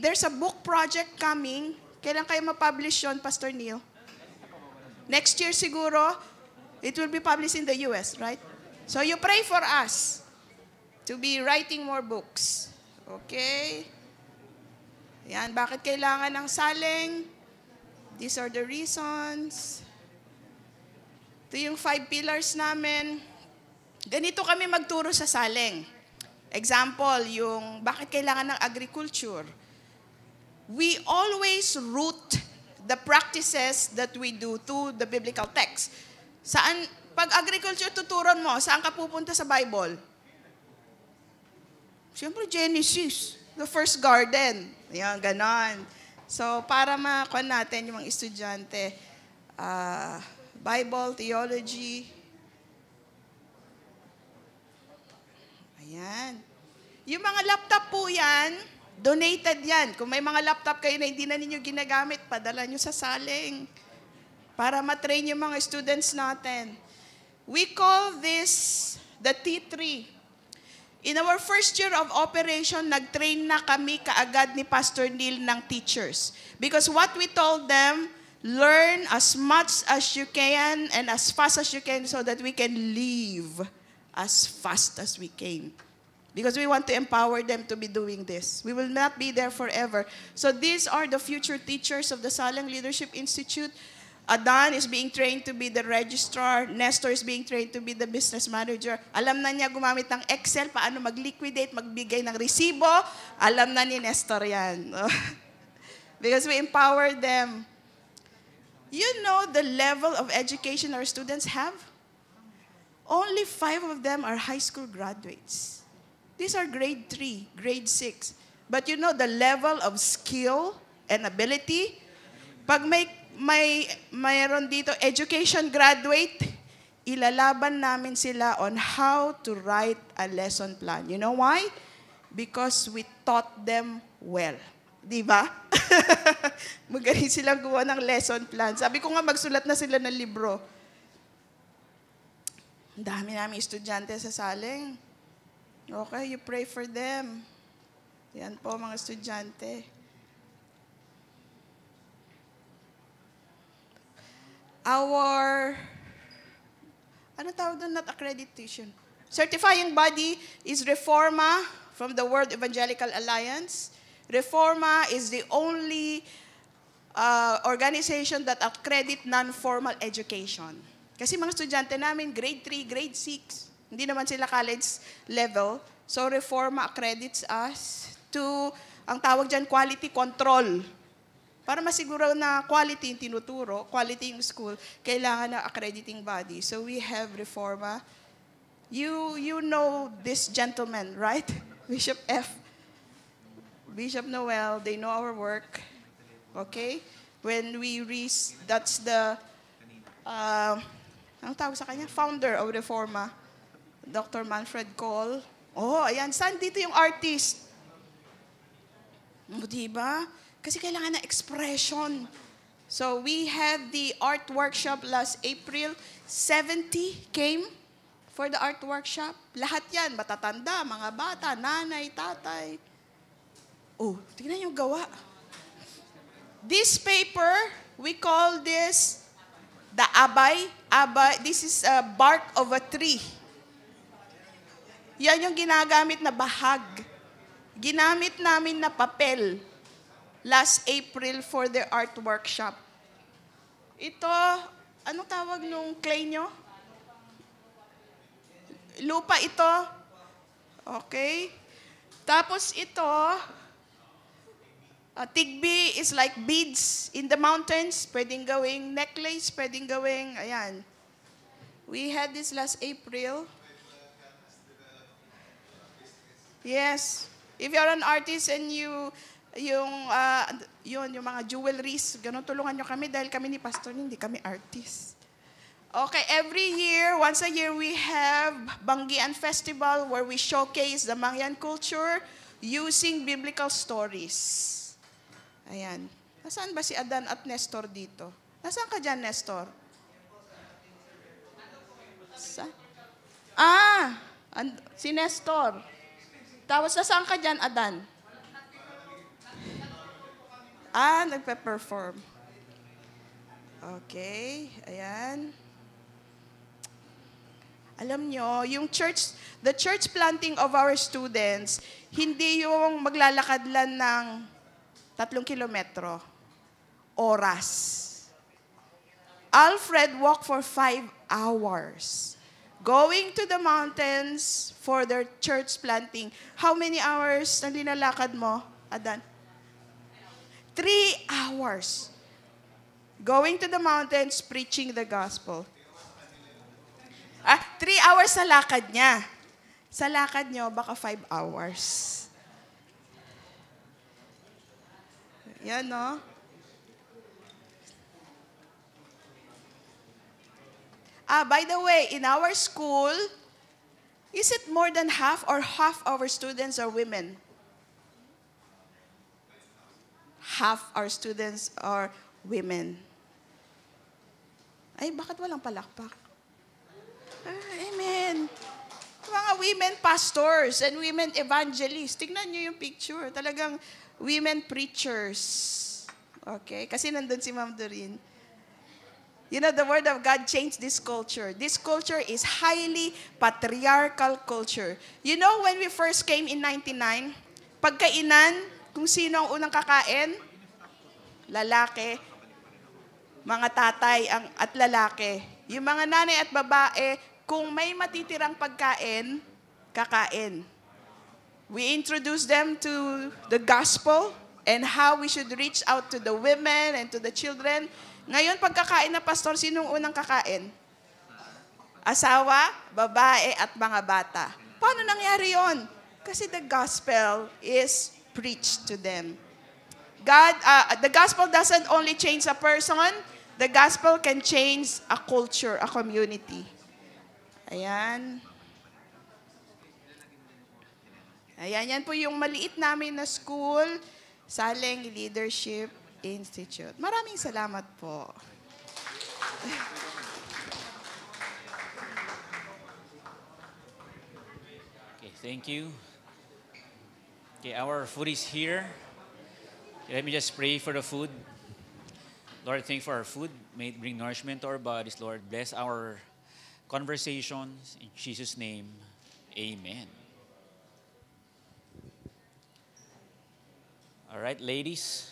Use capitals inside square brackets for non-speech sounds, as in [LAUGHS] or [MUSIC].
there's a book project coming. Kailan kayo ma-publish yun, Pastor Neil? Next year siguro, it will be published in the US, right? So you pray for us to be writing more books. Okay? Yan, bakit kailangan ng saling? These are the reasons. Ito yung five pillars namin. Ganito kami magturo sa saling. Example, yung bakit kailangan ng agriculture. We always root the practices that we do to the biblical text. Saan, pag agriculture tuturon mo, saan ka pupunta sa Bible? Siyempre, Genesis, the first garden. Ayan, ganon. So, para makuha natin yung mga estudyante, ah, Bible, theology. Ayan. Yung mga laptop po yan, donated yan. Kung may mga laptop kayo na hindi na ninyo ginagamit, padala nyo sa saling para matrain yung mga students natin. We call this the T3. In our first year of operation, nag-train na kami kaagad ni Pastor Neil ng teachers. Because what we told them, learn as much as you can and as fast as you can so that we can leave as fast as we came. Because we want to empower them to be doing this. We will not be there forever. So these are the future teachers of the Salang Leadership Institute. Adan is being trained to be the registrar. Nestor is being trained to be the business manager. Alam na niya gumamit ng Excel, paano mag-liquidate, magbigay ng resibo. Alam na ni Nestor yan. [LAUGHS] Because we empower them. You know the level of education our students have? Only five of them are high school graduates. These are grade three, grade six. But you know the level of skill and ability? Pag may, may mayroon dito education graduate, ilalaban namin sila on how to write a lesson plan. You know why? Because we taught them well. Di ba? [LAUGHS] Magaling silang gawa ng lesson plan. Sabi ko nga, magsulat na sila ng libro. Ang dami namin estudyante sa saling. Okay, you pray for them. Yan po mga estudyante. Our, ano tawag doon? Not accreditation. Certifying body is Reforma from the World Evangelical Alliance. Reforma is the only uh, organization that accredit non-formal education. Kasi mga estudyante namin, grade 3, grade 6, hindi naman sila college level. So Reforma accredits us to, ang tawag dyan, quality control. Para masiguro na quality yung tinuturo, quality yung school, kailangan ng accrediting body. So we have Reforma. You, you know this gentleman, right? [LAUGHS] Bishop F. Bishop Noel, they know our work. Okay? When we reach, that's the, uh, anong tawag sa kanya? Founder of Reforma, Dr. Manfred Cole. Oh, ayan. Saan dito yung artist? O, diba? Kasi kailangan na expression. So we had the art workshop last April. 70 came for the art workshop. Lahat yan, matatanda, mga bata, nanay, tatay. Oh, tingnan yung gawa. This paper, we call this the abay. Abay, this is a bark of a tree. Yan yung ginagamit na bahag. Ginamit namin na papel last April for the art workshop. Ito, anong tawag nung clay nyo? Lupa ito. Okay. Tapos ito, uh, tigbi is like beads in the mountains. Pwedeng gawing necklace, pwedeng gawing, ayan. We had this last April. Yes. If you're an artist and you, yung, uh, yun, yung mga jewelries, ganun, tulungan nyo kami dahil kami ni Pastor, hindi kami artist. Okay, every year, once a year, we have Banggian Festival where we showcase the Mangyan culture using biblical stories. Ayan. Nasaan ba si Adan at Nestor dito? Nasaan ka dyan, Nestor? Sa? Ah, and, si Nestor. Tapos nasaan ka dyan, Adan? Ah, nagpe-perform. Okay, ayan. Alam nyo, yung church, the church planting of our students, hindi yung maglalakad lang ng tatlong kilometro. Oras. Alfred walked for five hours. Going to the mountains for their church planting. How many hours na linalakad mo, Adan? Three hours. Going to the mountains, preaching the gospel. Ah, three hours sa lakad niya. Sa lakad niyo, baka five hours. Yan, no? Ah, by the way, in our school, is it more than half or half our students are women? Half our students are women. Ay, bakit walang palakpak? Ah, amen. Mga women pastors and women evangelists. Tingnan nyo yung picture. Talagang women preachers. Okay? Kasi nandun si Ma'am Doreen. You know, the Word of God changed this culture. This culture is highly patriarchal culture. You know, when we first came in 99, pagkainan, kung sino ang unang kakain, lalaki, mga tatay ang, at lalaki. Yung mga nanay at babae, kung may matitirang pagkain, kakain. We introduce them to the gospel and how we should reach out to the women and to the children. Ngayon, pagkakain na pastor, sinong unang kakain? Asawa, babae, at mga bata. Paano nangyari yon? Kasi the gospel is preached to them. God, uh, the gospel doesn't only change a person, the gospel can change a culture, a community. Ayan. Ayan, yan po yung maliit namin na school, Saleng Leadership Institute. Maraming salamat po. Okay, thank you. Okay, our food is here. Let me just pray for the food. Lord, thank you for our food. May it bring nourishment to our bodies, Lord. Bless our conversations. In Jesus' name, amen. All right, ladies.